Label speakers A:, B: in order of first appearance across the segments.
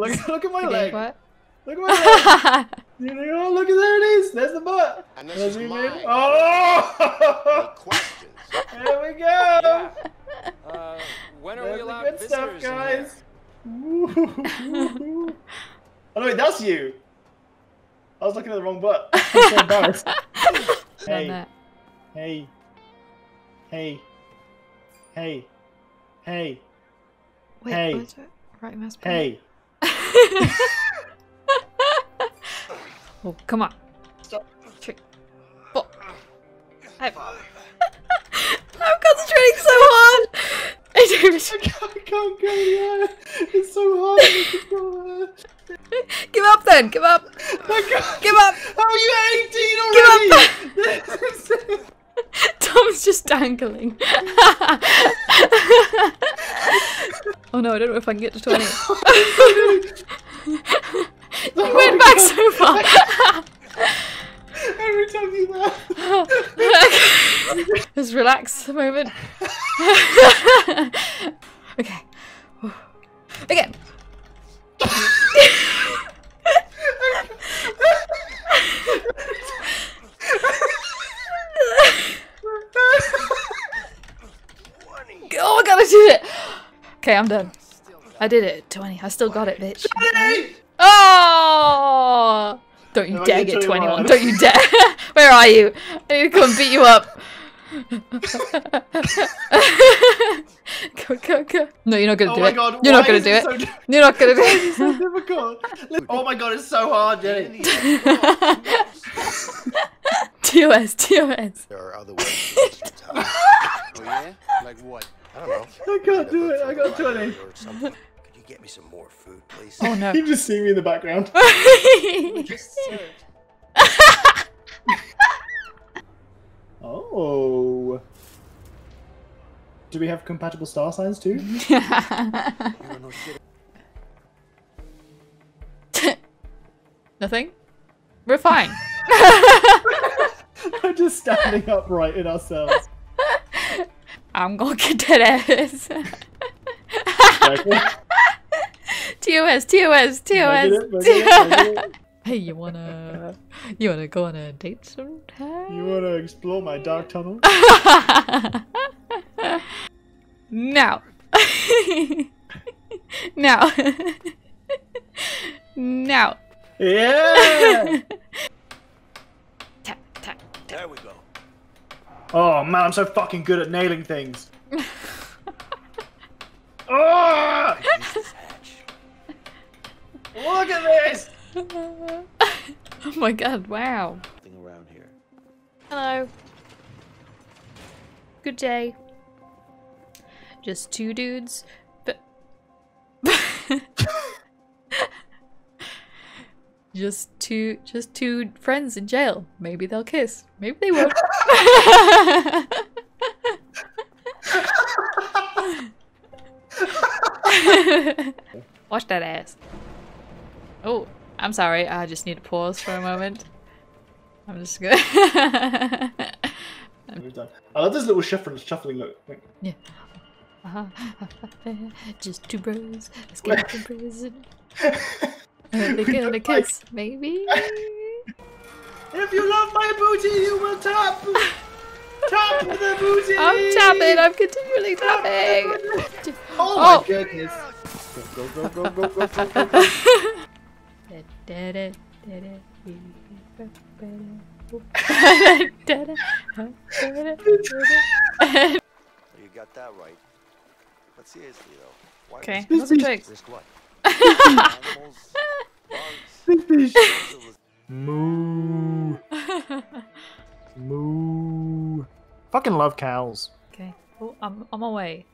A: look, look at my
B: Okay,
A: leg.
B: what?
A: Look at my leg. You know, oh, look at there it is. There's the butt.
C: And this
A: There's
C: is
A: the
C: mine.
A: Oh!
C: Questions.
A: There we go.
D: Uh, when are
A: There's
D: we allowed
A: good stuff,
D: visitors in
A: guys. Woo. oh wait, that's you. I was looking at the wrong butt. I'm so embarrassed. Hey, hey, hey, hey, hey,
B: Wait,
A: Hey.
B: what's it? Right mouse button.
A: hey.
B: Oh, come on.
A: Stop.
B: Three, four, five. I'm concentrating so hard. I don't
A: I can't, I can't go anywhere. It's so hard. to control it.
B: Give up then. Give up.
A: I can't-
B: Give up.
A: How are you 18 already?
B: Tom's just dangling. Oh no, I don't know if I can get to 20. you went back so far.
A: Every time you laugh.
B: Just relax a moment. okay. Again. Oh my god, I did it! Okay, I'm done. I did it. 20. I still got it, bitch. Oh! Don't you
A: No,
B: dare
A: get
B: get 21.
A: 21.
B: Don't you dare. Where are you? I need to come and beat you up. go, go, go. No, you're not gonna
A: Oh
B: do
A: my
B: it.
A: god,
B: you're not gonna do
A: it
B: it.
A: so
B: You're not gonna do
A: It's so
B: it.
A: Oh my god, it's so hard, Jenny.
B: TOS, TOS.
C: There are other ways to waste.
D: Oh yeah? Like what?
C: I don't know.
A: I can't do it. I got
C: Library
A: 20.
C: Or something. Could you get me some more food, please?
B: Oh no.
A: You just see me in the background. Oh. Do we have compatible star signs too?
C: You don't know shit
B: Nothing? We're fine.
A: We're just standing upright in ourselves.
B: I'm gonna get that ass. TOS, TOS, TOS.
A: it, measure it, measure it.
B: Hey, you wanna you wanna go on a date sometime?
A: You want to explore my dark tunnel?
B: now. now. now.
A: Yeah! Oh man, I'm so fucking good at nailing things. oh!
C: Use this hatch.
A: Look at this!
B: oh my god, wow.
C: Nothing around here.
B: Hello. Good day. Just two dudes, but. just two, just two friends in jail. Maybe they'll kiss. Maybe they won't. Watch that ass. Oh, I'm sorry. I just need to pause for a moment. I'm just
A: done. I love this little shuffling, shuffling look.
B: yeah. Just two bros escaped from prison. They gonna kiss? Maybe.
A: If you love my booty, you will tap! tap the booty!
B: I'm tapping. I'm continually tapping.
A: Oh,
B: Oh.
A: my goodness. Go, go, go, go, go, go, go, go.
C: You got that right. But seriously though, why
B: Okay, what's the trick?
C: risk what? Animals, bugs,
A: Fish. Love cows.
B: Okay. Oh, I'm on my way.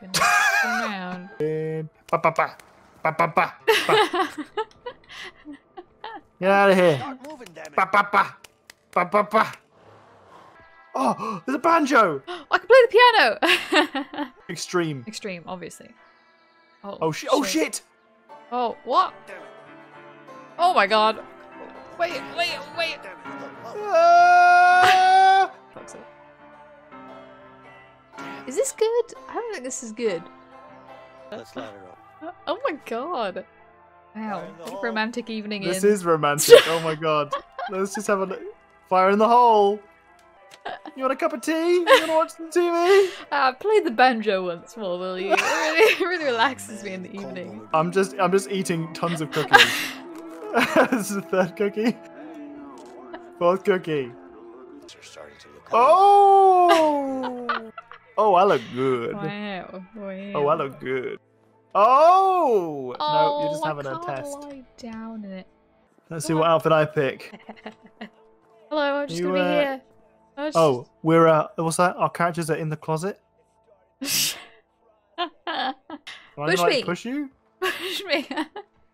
B: Gonna come round.
A: And ba ba ba. Ba ba ba. ba. Get out of here.
C: Moving.
A: Ba ba ba. Ba ba ba. Oh, there's a banjo.
B: I can play the piano.
A: Extreme.
B: Extreme, obviously. Oh,
A: Oh shit. Oh shit.
B: Oh, what? Oh my god. Wait, wait, wait.
A: Ah!
B: Fuck's sake. Is this good? I don't think this is good.
C: Let's ladder up.
B: Oh my god. Wow,
C: in the
B: what a
C: hole.
B: romantic evening
A: This
B: in.
A: is romantic. oh my god. Let's just have a li- fire in the hole. You want a cup of tea? You want to watch some TV?
B: Ah, play the banjo once more, will you? It really, really relaxes me in the evening.
A: I'm just I'm just eating tons of cookies. this is the third cookie. Fourth cookie.
C: Are starting to look
A: Oh! Oh, I look good.
B: Wow. wow.
A: Oh, I look good. Oh! no, you're just
B: I
A: having a
B: can't
A: test.
B: lie down in it.
A: Let's see what outfit I pick.
B: Hello, I'm just
A: You,
B: gonna be
A: uh,
B: here. I was
A: Oh, we're uh, what's that? Our characters are in the closet.
B: just-
A: I
B: Push
A: like,
B: me.
A: Push you?
B: Push me.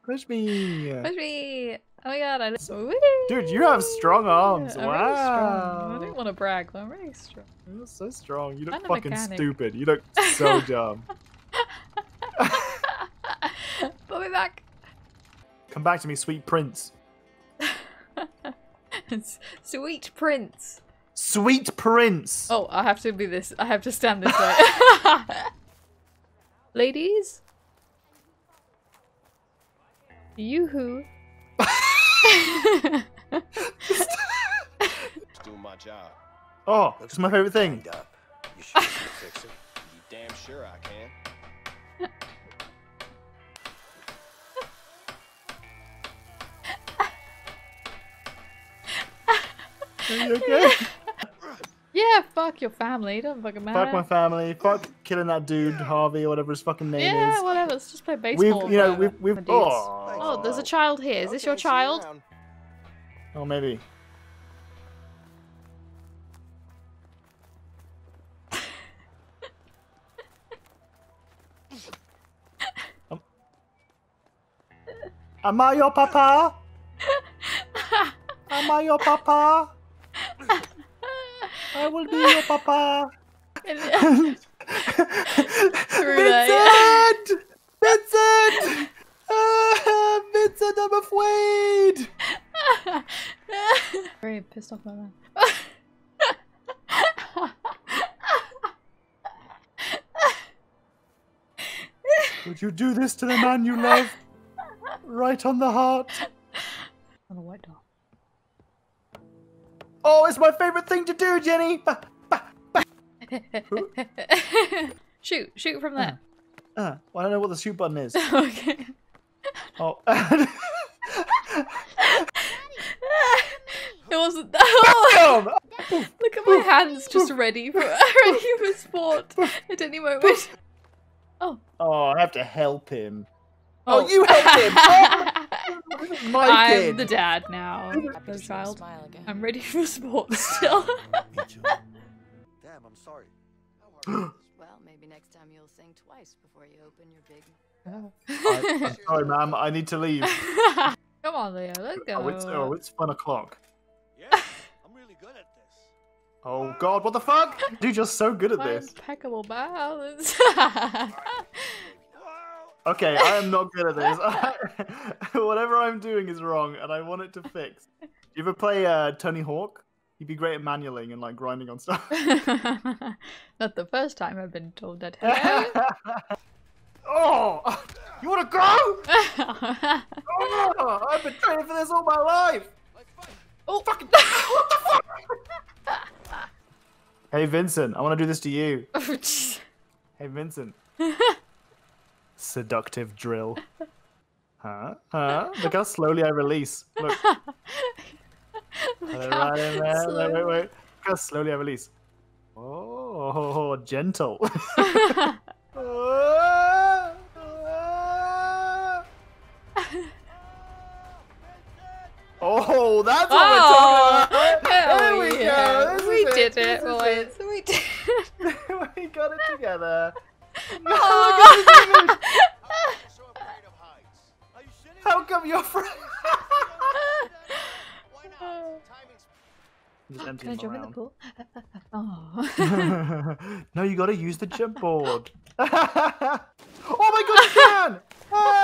A: Push me.
B: Push me. Oh my god, I look so
A: Dude, you have strong arms.
B: I'm really strong. I
A: wow.
B: don't want to brag, but I'm really strong.
A: You're so strong. You look
B: I'm
A: fucking stupid. You look so dumb.
B: Put me back.
A: Come back to me, sweet prince.
B: It's Sweet Prince.
A: Sweet prince.
B: Oh, I have to be this. I have to stand this way. Ladies? Yoo-hoo.
D: Doing my job.
A: Oh, it's my favorite thing.
C: Up. You can fix it?
D: You damn sure I can.
A: Are you okay?
B: Yeah, fuck your family. Don't fucking matter.
A: Fuck my family. Fuck killing that dude, Harvey, or whatever his fucking name
B: yeah,
A: is.
B: Yeah, whatever. Let's just play
A: We've,
B: baseball.
A: you know, we've, we've. Oh,
B: Oh, there's a child here. Is this your
C: Okay, see you
B: child?
A: oh, maybe. Um, Am I your papa? Am I your papa? I will be your papa.
B: that,
A: Vincent! Vincent! Ah, Vincent, I'm afraid!
B: Very pissed off by that.
A: Would you do this to the man you love? Right on the heart.
B: On a white dog.
A: Oh, it's my favorite thing to do, Jenny! Ba-
B: shoot, shoot from there.
A: Uh, well, I don't know what the shoot button is.
B: okay.
A: Oh.
B: It wasn't that. Oh, look at my hands just ready for ready for sport at any moment. Oh.
A: Oh, I have to help him.
B: Oh,
A: Oh, you help him! This is my
B: I'm
A: kid.
B: the dad now.
E: Happy
B: No
E: to see him
B: child.
E: Smile again.
B: I'm ready for sports still.
C: Damn, I'm sorry.
E: Well, maybe next time you'll think twice before you open your big.
A: I, am sorry, ma'am. I need to leave.
B: Come on, Leo. Let's go.
A: Oh, it's, oh, it's one o'clock.
C: Yeah, I'm really good at this.
A: Oh, God, what the fuck? Dude, you're so good at
B: My
A: this.
B: impeccable balance.
A: Okay, I am not good at this. Whatever I'm doing is wrong, and I want it to fix. Do you ever play uh, Tony Hawk? He'd be great at manualing and like grinding on stuff.
B: Not the first time I've been told that. Hello.
A: oh, you want to go? Oh, I've been training for this all my life.
B: oh,
A: Fucking. what the fuck? hey, Vincent, I want to do this to you.
B: jeez.
A: Hey, Vincent. Seductive drill. Huh? Huh? Look how slowly I release. Look.
B: Look
A: right in there.
B: slow-
A: Wait, wait, wait. Look how slowly I release. Oh, gentle. oh, that's what
B: Oh,
A: we're talking oh, about.
B: hell
A: There we
B: yeah.
A: go.
B: We did it,
A: is
B: boys. We did
A: it. we got it together.
B: Oh.
A: Just empty
B: Can I jump around. in the pool? oh.
A: no, you gotta use the jump board. oh my god, you can! Hey! Ah!